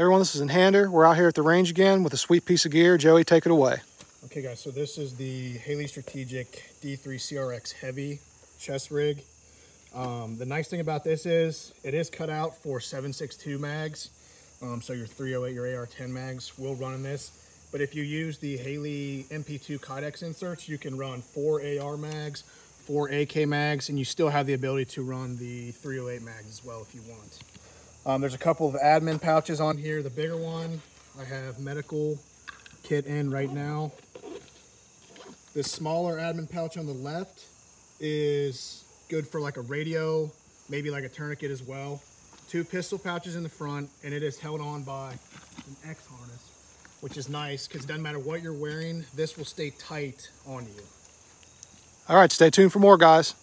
Everyone, this is Enhander. We're out here at the range again with a sweet piece of gear. Joey, take it away. Okay guys, so this is the Haley Strategic D3 CRX Heavy chest rig. Um, the nice thing about this is it is cut out for 7.62 mags. Um, so your 308, your AR-10 mags will run in this. But if you use the Haley MP2 Kydex inserts, you can run four AR mags, four AK mags, and you still have the ability to run the 308 mags as well if you want. Um, there's a couple of admin pouches on here. The bigger one, I have medical kit in right now. This smaller admin pouch on the left is good for like a radio, maybe like a tourniquet as well. Two pistol pouches in the front, and it is held on by an X harness, which is nice because it doesn't matter what you're wearing, this will stay tight on you. All right, stay tuned for more, guys.